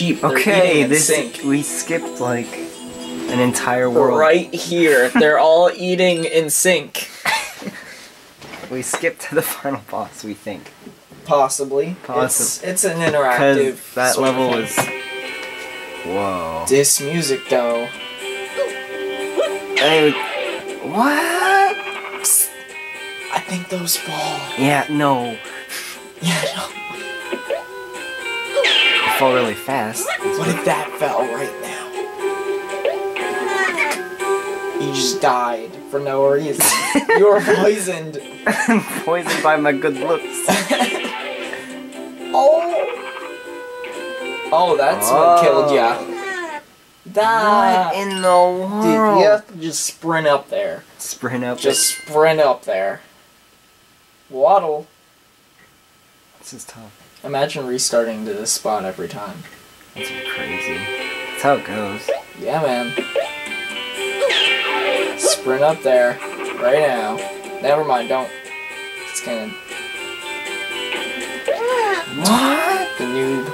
sheep. They're Okay, this sync. we skipped like an entire world. Right here, they're all eating in sync. We skipped to the final boss. We think Possibly. Possi- It's, it's an interactive. that level is. Whoa. This music, though. Hey, what? I think those fall. Yeah, no. Yeah, no. It fell really fast. What if that fell right now? You just died for no reason. you were poisoned. Poisoned by my good looks. Oh. Oh, that's what ah. killed ya. What That. in the world? Dude, you have to just sprint up there. Sprint up. Just sprint up there. Waddle. This is tough. Imagine restarting to this spot every time. That's crazy. That's how it goes. Yeah, man. Sprint up there. Right now. Never mind, don't. It's gonna. What? The noob.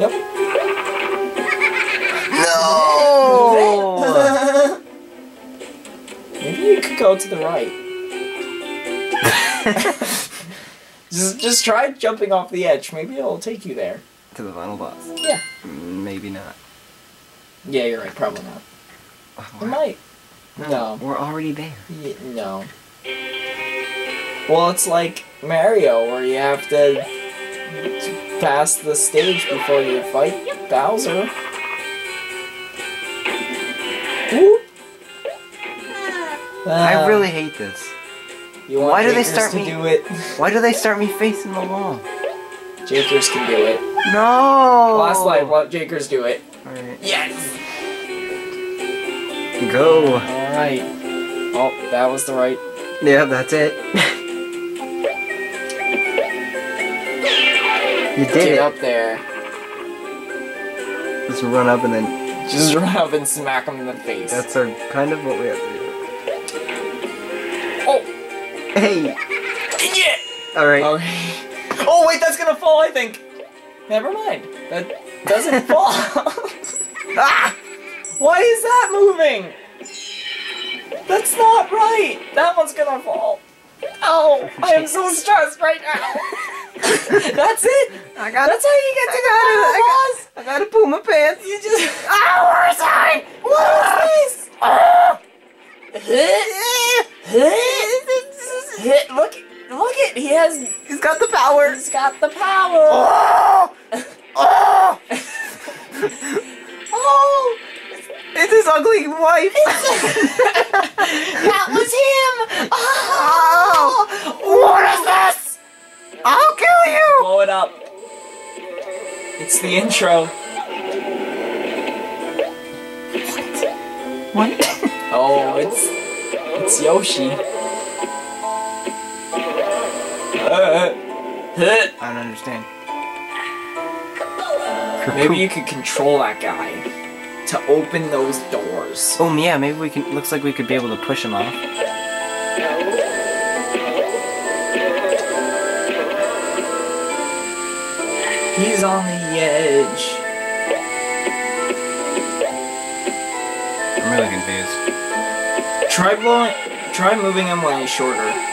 Yep. No. Maybe you could go to the right. just, just try jumping off the edge. Maybe it'll take you there. to the final boss. Yeah. Maybe not. Yeah, you're right. Probably not. It might. No. We're already there. Y- no. Well, it's like Mario, where you have to pass the stage before you fight Bowser. Whoop. I Uh, really hate this. You want why do they start to me- do it? Why do they start me facing the wall? Jakers can do it. No. Last life, let Jakers do it. Alright. Yes. Go. All right. Oh, that was the right. Yeah, that's it. you did Get it. up there. Just run up and then. Just run up and smack him in the face. That's our kind of what we have to do. Oh, Hey. yeah. All right. Okay. Oh wait, that's gonna fall. I think. Never mind. That doesn't fall. ah! Why is that moving? That's not right. That one's gonna fall. Oh, I am so stressed right now. that's it. I got. That's how you get to the I final boss. I gotta pull my pants. You just. Ah, where's I? What is this? Hit. Look. Look it. He has. He's got the power. He's got the power. Oh! Oh! Oh. It's his ugly wife. That was him! Oh! oh! What is this? I'll kill you. Blow it up. It's the intro. What? Oh, it's it's Yoshi. I don't understand. Maybe you could control that guy to open those doors. Oh yeah, maybe we can. Looks like we could be able to push him off. He's on the edge. I'm really confused. Try blowing. Try moving him when he's shorter.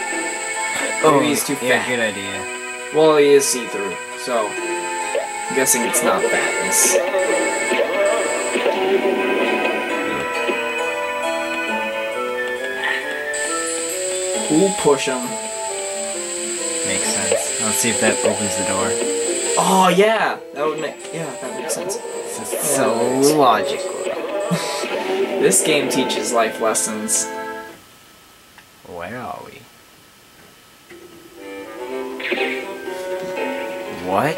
Oh, Maybe he's too Oh, yeah, fat. good idea. Well, he is see-through, so I'm guessing it's not fatness. Ooh, push him. Makes sense. Let's see if that opens the door. Oh yeah, that would make yeah that makes sense. This is so logical. This game teaches life lessons. What?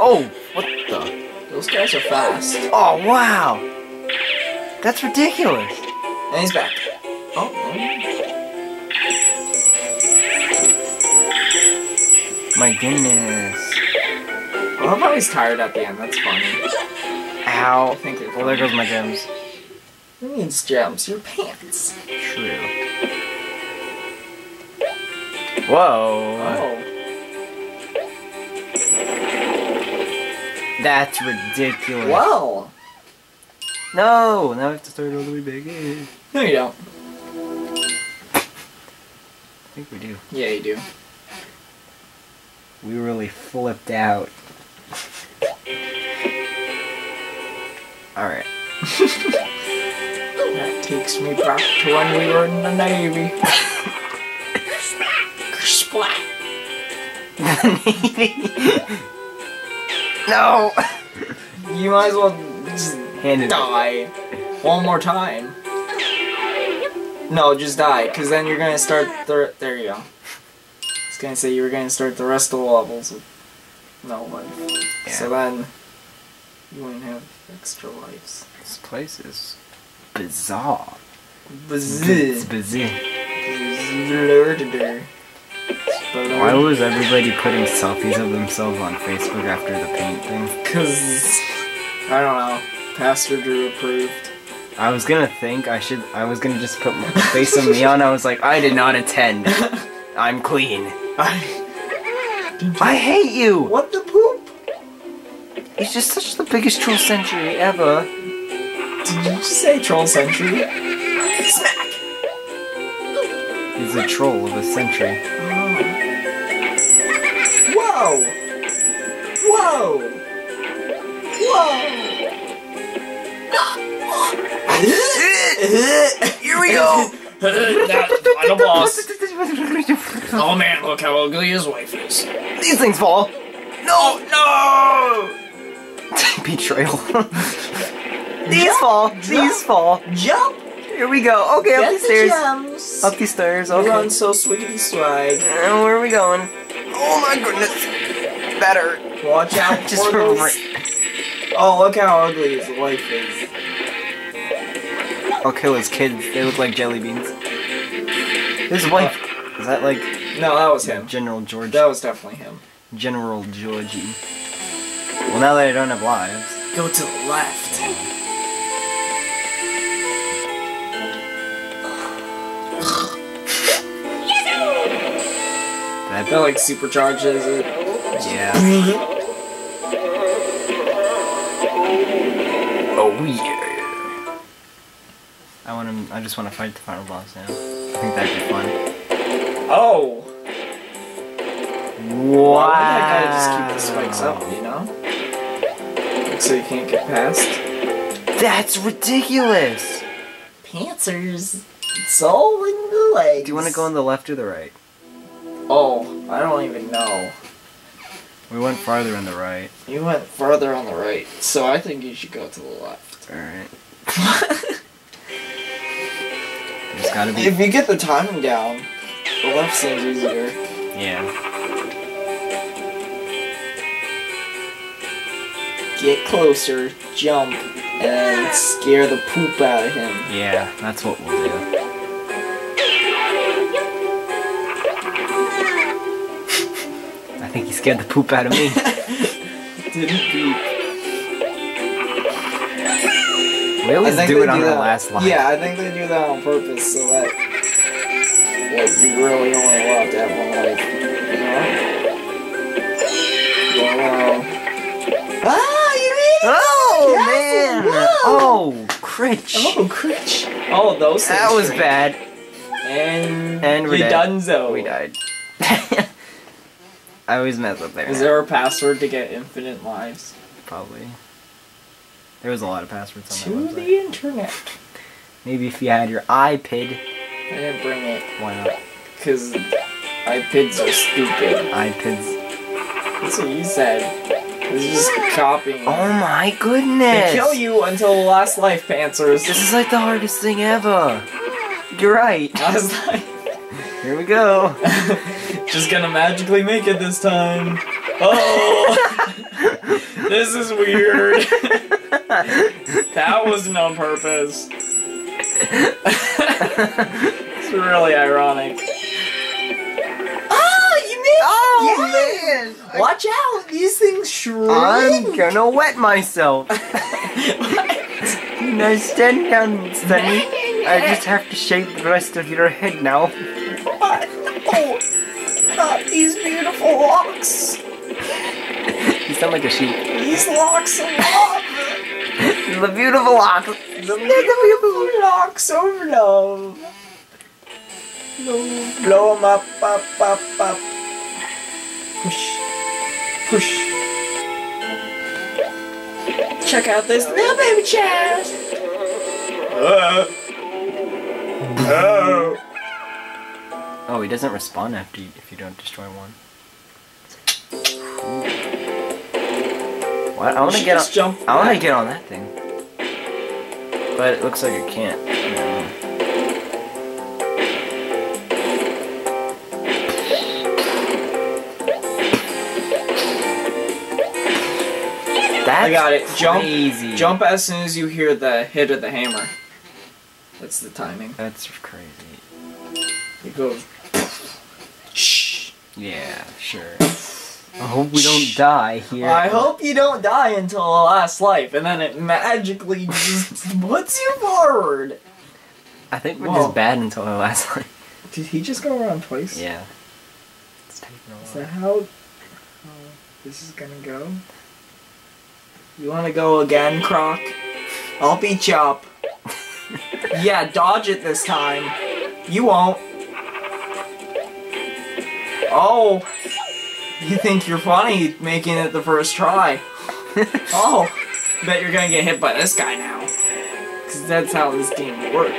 Oh, what the? Those guys are fast. Oh, wow! That's ridiculous! And he's back. Oh. My goodness. I love how he's tired at the end. That's funny. Ow. I think Well, there goes my gems. Who needs gems? Your pants. True. Whoa. Oh. That's ridiculous. Well, No, now I have to start all the way back in. no, you don't. I think we do. Yeah, you do. We really flipped out. Alright. That takes me back to when we were in the Navy. Splat. no! You might as well just Handed it. die one more time. No, just die, because then you're gonna start the. There you go. I was gonna say you were gonna start the rest of the levels with no life. So then you wouldn't have extra lives. This place is bizarre. It's Bzzz. bizarre. Blurder. Why was everybody putting selfies of themselves on Facebook after the paint thing? Because, I don't know, Pastor Drew approved. I was gonna think I should. I was gonna just put my face of me on. I was like, I did not attend. I'm clean. I. You- I hate you. What the poop? He's just such the biggest troll century ever. Did you say Troll Century? Smack! He's a troll of a century. Whoa! Whoa! Whoa! Here we go. that final boss. Oh man, look how ugly his wife is. These things fall. No, no. Betrayal. These fall. These fall. Jump! Here we go. Okay, up these the stairs. gems! Up these stairs. You Okay. run so sweetie swag. And where are we going? Oh my goodness. Better. Watch out Just for for those. Oh, look how ugly his wife is. I'll kill his kids. They look like jelly beans. His wife. Uh, is that like No, that was him. General George? That was definitely him. General Georgie. Well, now that I don't have lives. Go to the left. That, That like supercharges it. yeah. Oh yeah. I want to. I just want to fight the final boss now. I think that'd be fun. Oh! Wow. Why would that guy just keep the spikes up, you know? Like, so you can't get past. That's ridiculous. Pantsers. It's all in the legs. Do you want to go on the left or the right? Oh, I don't even know. We went farther on the right. You went farther on the right, so I think you should go to the left. All right. There's gotta be. if you get the timing down, the left seems easier. Yeah. Get closer, jump, and scare the poop out of him. Yeah. That's what we'll do. Scared the poop out of me. Didn't beep. We always do it on do our that. last live. Yeah, I think they do that on purpose so that like you really only allowed to have one life. You know? Wow. Ah, you made it! Oh Yes, man! whoa. Oh, critch! Oh, critch! Oh, those things. that was shrink. bad. And And we're you dead. We died. I always mess up there. Is there a password to get infinite lives? Probably. There was a lot of passwords on To that website. the internet. Maybe if you had your iPad. I didn't bring it Why not? because iPads are stupid. iPads. That's what you said. It's just copying. Oh my goodness! They kill you until the last life, Pantsers. This is like the hardest thing ever. You're right. Last life. Here we go. Just gonna magically make it this time. Oh! this is weird. that wasn't on purpose. it's really ironic. Ah, oh, you made Oh man! Watch out! These things shrink! I'm gonna wet myself. now stand down, Sunny. I just have to shave the rest of your head now. What? Oh, not these beautiful locks. sound like a sheep. These locks of love. the beautiful locks. The beautiful locks of love. Blow, blow 'em up, up, up, up. Push, push. Check out this little baby chest. Uh, oh. Oh, he doesn't respawn after you, if you don't destroy one. What? I want to get on. jump I want to get on that thing, but it looks like I can't. I. That's I got it. Jump, Crazy. jump as soon as you hear the hit of the hammer. That's the timing. That's crazy. It goes. Shh. Yeah, sure. I hope we don't die here. I hope you don't die until the last life, and then it magically just puts you forward. I think we're Whoa. just bad until our last line. Did he just go around twice? Yeah. It's taking a Is that how, how this is gonna go? You wanna go again, Croc? I'll beat you up. yeah, dodge it this time. You won't. Oh. You think you're funny making it the first try. oh. Bet you're gonna get hit by this guy now. Cause that's how this game works.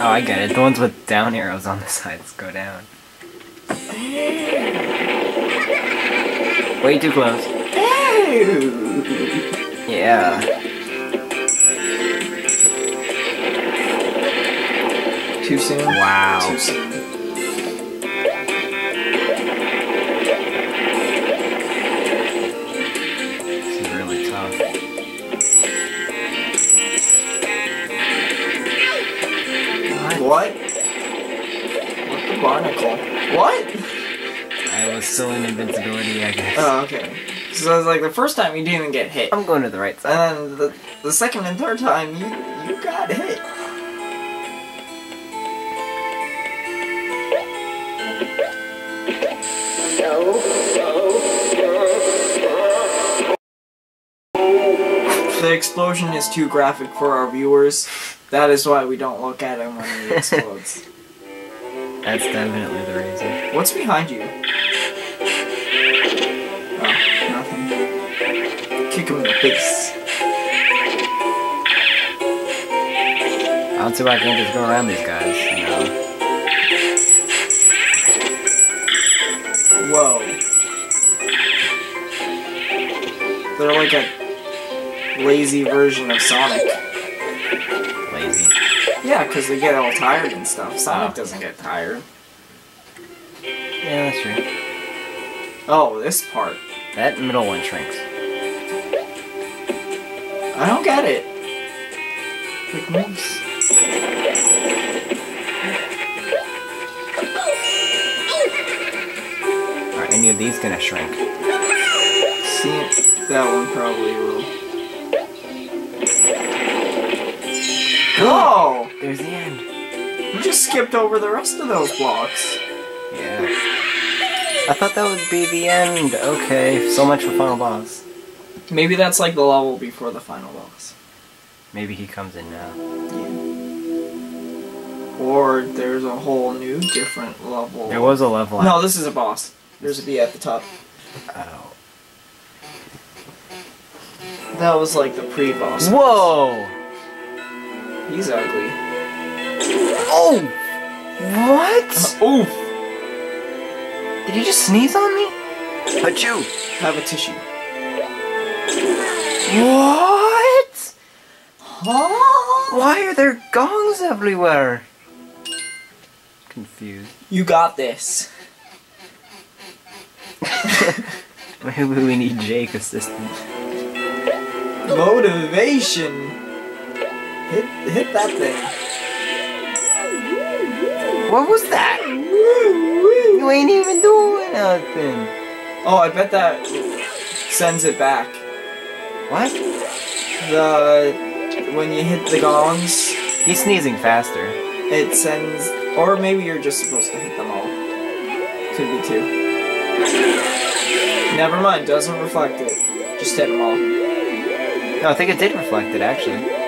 Oh, I get it. The ones with down arrows on the sides go down. Way too close. Yeah. Too soon? Wow. Too soon. This is really tough. What? What the barnacle? What? I was still in invincibility, I guess. Oh, okay. So it's like the first time you didn't even get hit. I'm going to the right side. And then the, the second and third time you you The explosion is too graphic for our viewers. That is why we don't look at him when he explodes. That's definitely the reason. What's behind you? Oh, nothing. Kick him in the face. I don't see why I can't just go around these guys, Whoa. They're like a lazy version of Sonic. Lazy. Yeah, because they get all tired and stuff. Sonic Oh. doesn't get tired. Yeah, that's true. Oh, this part. That middle one shrinks. I don't get it. Quick moves. Of these gonna shrink? See, that one probably will. Oh! There's the end. You just skipped over the rest of those blocks. Yeah. I thought that would be the end. Okay, so much for final boss. Maybe that's like the level before the final boss. Maybe he comes in now. Yeah. Or there's a whole new different level. There was a level. No, this is a boss. There's a B at the top. Oh. That was like the pre-boss. Whoa! He's ugly. Oh! What? Uh, oof! Did you just sneeze on me? Achoo! Have a tissue. What? Huh? Why are there gongs everywhere? Confused. You got this. Maybe we need Jake assistant. Motivation. Hit, hit that thing. What was that? You ain't even doing nothing. Oh, I bet that sends it back. What? The when you hit the gongs, He's sneezing faster. it sends. Or maybe you're just supposed to hit them all. Could be two. Never mind, doesn't reflect it. Just hit them all. No, I think it did reflect it actually.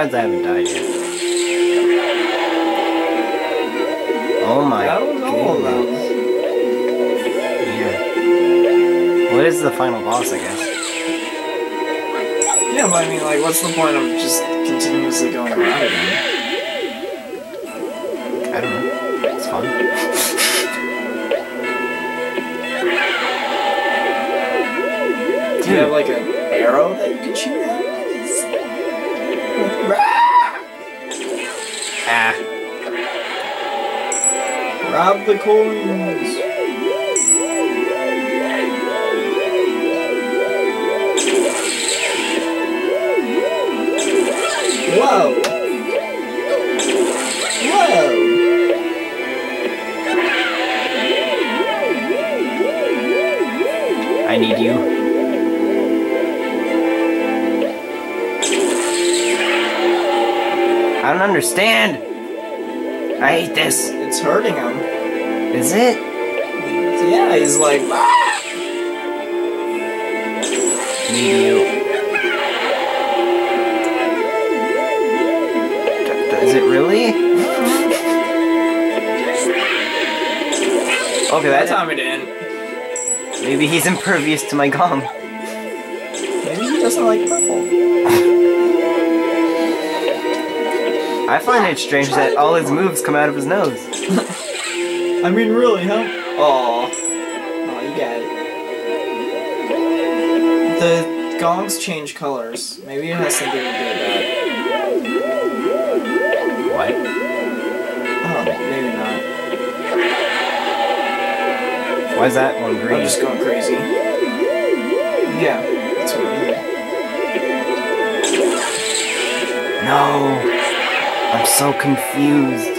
Surprised I haven't died yet. Oh my That was goodness. Yeah. What is the final boss, I guess? Yeah, but I mean, like, what's the point of just continuously going around again? I don't know. It's fun. Do you have like an arrow that you can shoot at? Ah. Rob the coins. Don't understand. I hate this. It's hurting him. Is it? Yeah, he's like. Need you. Is it really? Okay, That time it didn't. Maybe he's impervious to my gong. Maybe he doesn't like purple. I find it strange that all his moves come out of his nose. I mean, really, huh? Aw. Oh, you got it. The gongs change colors. Maybe it has something to do with that. What? Oh, maybe not. Why is that one green? I'm just going crazy. Yeah, that's what I mean. No. I'm so confused.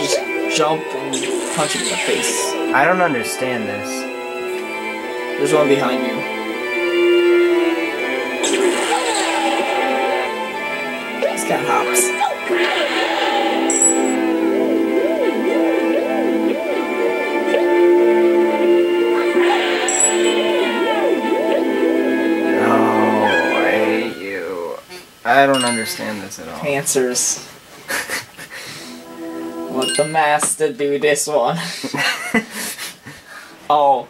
Just jump and punch him in the face. I don't understand this. There's one behind you. He's got hops. I don't understand this at all. Answers. Let the master do this one. oh,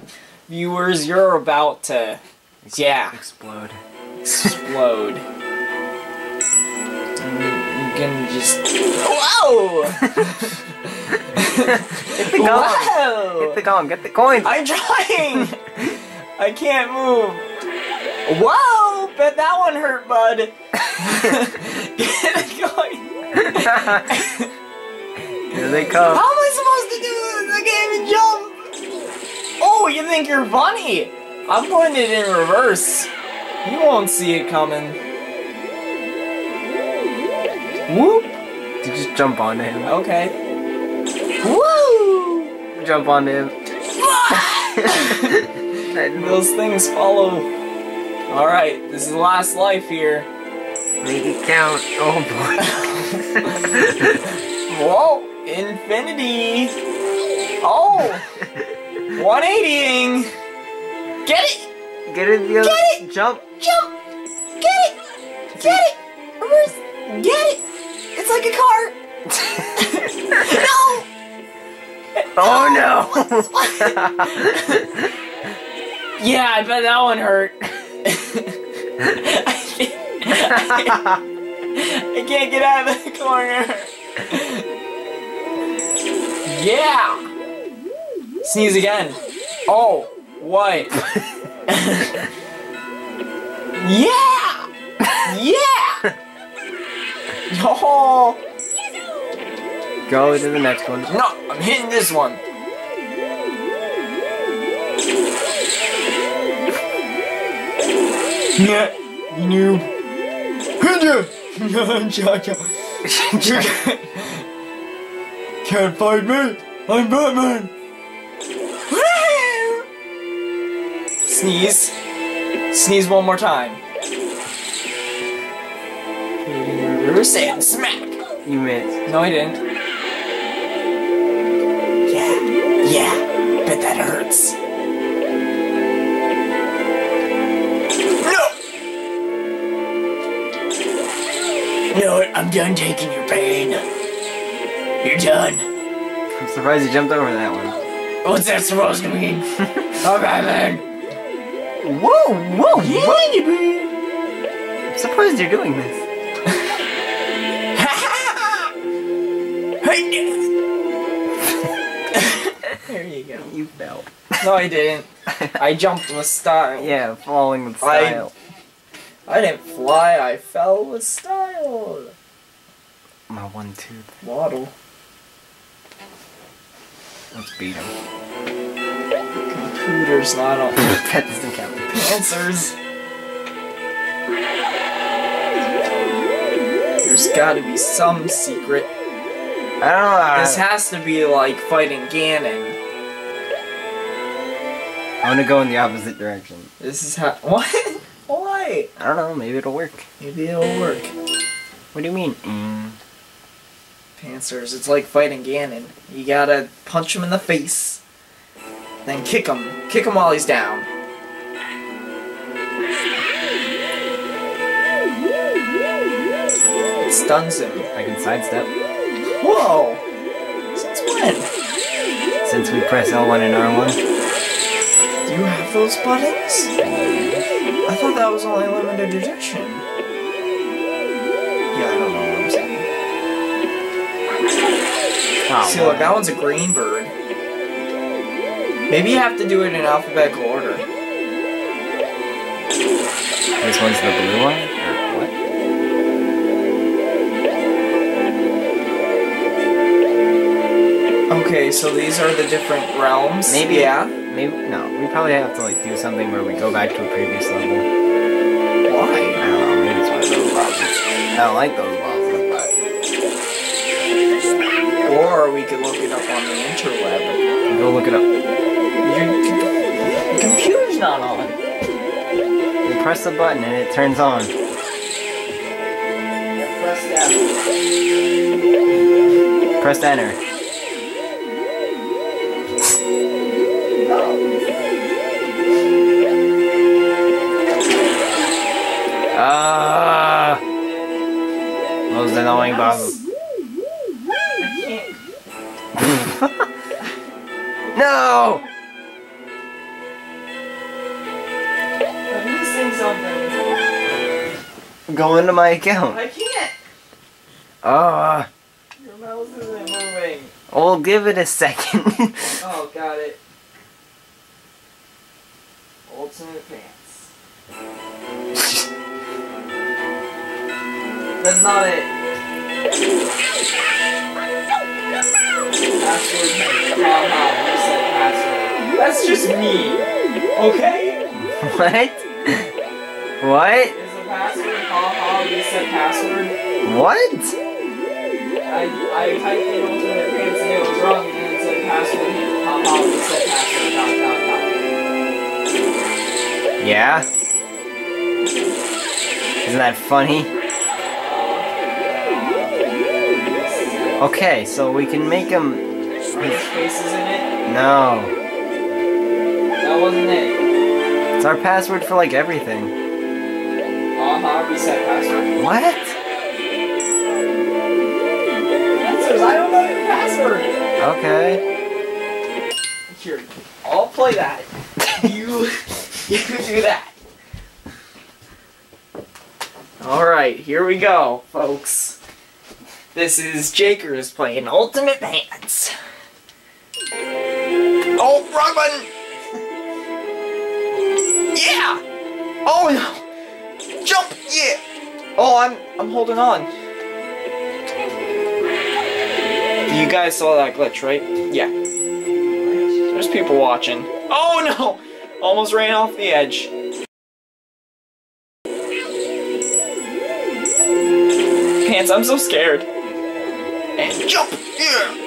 viewers, you're about to, yeah, Explode. explode. You can just. Whoa! Hit the gong. Whoa! Hit the gong. Get the coins. I'm trying! I can't move. Whoa! Bet that one hurt, bud. Get it going. Here they come. How come. am I supposed to do this? I can't even jump. Oh, you think you're funny? I'm putting it in reverse. You won't see it coming. Whoop. You just jump onto him. Okay. Woo! Jump onto him. Those things follow. Alright, this is the last life here. Make it count. Oh boy. Whoa! Infinity! Oh! 180ing! Get it! Get it the other. Get it! Jump. Jump! Get it! Get it! Reverse! Get it! It's like a car! no! Oh no! Yeah, I bet that one hurt. I, can't, I can't get out of the corner. Yeah! Sneeze again. Oh, what? yeah! Oh, Go to the next one. no, I'm hitting this one. Yeah, you noob. Cha-cha. Can't fight me. I'm Batman. Sneeze. Sneeze one more time. Reverse and smack. you missed. No, I didn't. I'm done taking your pain. You're done. I'm surprised you jumped over that one. Oh, What's that supposed to mean? okay, then. Whoa, whoa, Yeah, I'm surprised you're doing this. Hey. there you go. You fell. No, I didn't. I jumped with style. yeah, following with I- style. I didn't fly, I fell with style. One tooth. Waddle. Let's beat him. Computer's not on. that doesn't count. Answers. There's gotta be some secret. I don't know. This has to be like fighting Ganon. I'm gonna go in the opposite direction. This is how. What? Why? I don't know. Maybe it'll work. Maybe it'll work. What do you mean? Mm. Pantsers, it's like fighting Ganon. You gotta punch him in the face, then kick him. Kick him while he's down. It stuns him. I can sidestep. Whoa! Since when? Since we press L1 and R1. Do you have those buttons? I thought that was only limited edition. Oh, See, look, that one's a green bird. Maybe you have to do it in alphabetical order. This one's the blue one? Or what? Okay, so these are the different realms. Maybe. Yeah. Maybe. No, we probably have to like do something where we go back to a previous level. Why? I don't know. Maybe it's one of those bosses. I don't like those bosses, Or we could look it up on the interweb. go look it up. Your, your computer's not on. You press the button and it turns on. Press that. Press enter. Ah! Those annoying bosses. Can't. No! I'm missing something. Go into my account. I can't. Ah! Your mouse isn't moving. We'll give it a second. Oh, got it. Ultimate pants. That's not it. Password. Haha, reset password. That's just me. Okay? what? What? Is the password haha reset password? What? I, I typed in ultimate pants and it was wrong and then it said password haha reset password dot dot dot. Yeah? Isn't that funny? Okay, so we can make him. Are spaces in it? No. That wasn't it. It's our password for like everything. Uh-huh, Haha, reset password. What? Answers, I don't know your password. Okay. Here, I'll play that. you, you do that. Alright, here we go, folks. This is Jakers playing Ultimate Pants. Oh, wrong button! Yeah! Oh no! Jump! Yeah! Oh, I'm I'm holding on. You guys saw that glitch, right? Yeah. There's people watching. Oh no! Almost ran off the edge. Pants, I'm so scared. And jump! Yeah!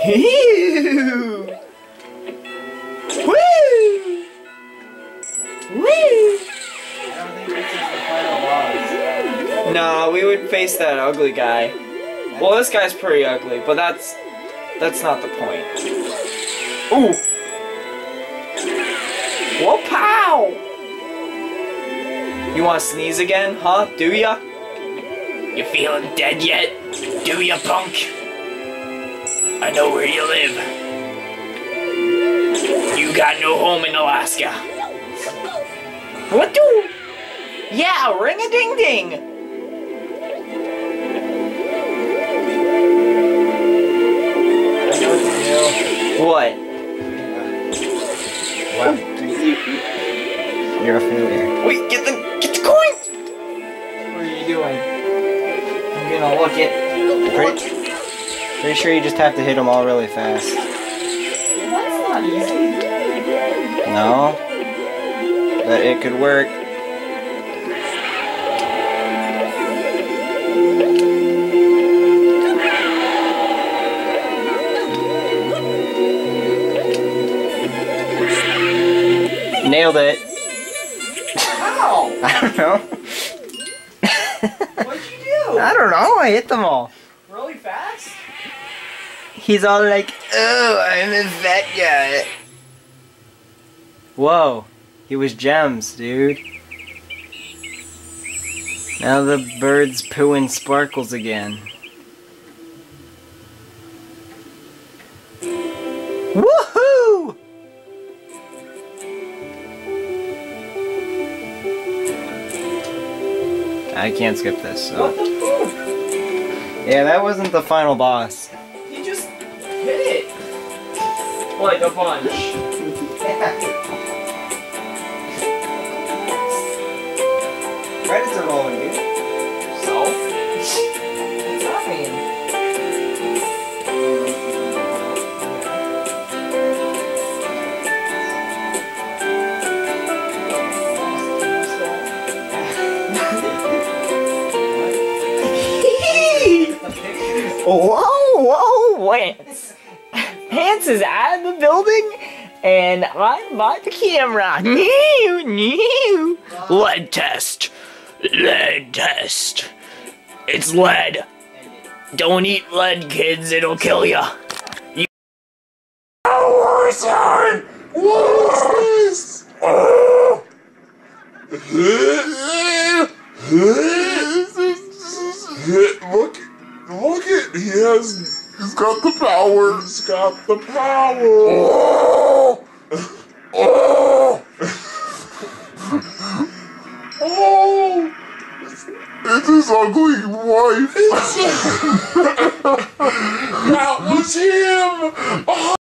Woo! Face that ugly guy. Well, this guy's pretty ugly, but that's that's not the point. Ooh! Whoa, pow! You want to sneeze again, huh? Do ya? You feeling dead yet? Do ya, punk? I know where you live. You got no home in Alaska. What do? Yeah, ring a ding ding. What? What? You're a failure. Wait, get the get the coin. What are you doing? I'm gonna look it. Pretty, pretty sure you just have to hit them all really fast. That's not easy. No? But it could work. Nailed it. How? I don't know. What'd you do? I don't know. I hit them all. Really fast? He's all like, oh, I'm a fat guy. Whoa. He was gems, dude. Now the bird's pooing sparkles again. Woohoo! I can't skip this, so. What the fuck? Yeah, that wasn't the final boss. You just hit it. Like a punch. Credits are rolling, dude. So? What's that mean? Whoa, whoa, Lance. Hans is out of the building, and I'm by the camera. New, new. Lead test. Lead test. It's lead. Don't eat lead, kids. It'll kill ya. You- Warzone! What's this? Look, look at he has. He's got the power. He's got the power. Oh, oh, oh! It's his ugly wife. that was him. Oh.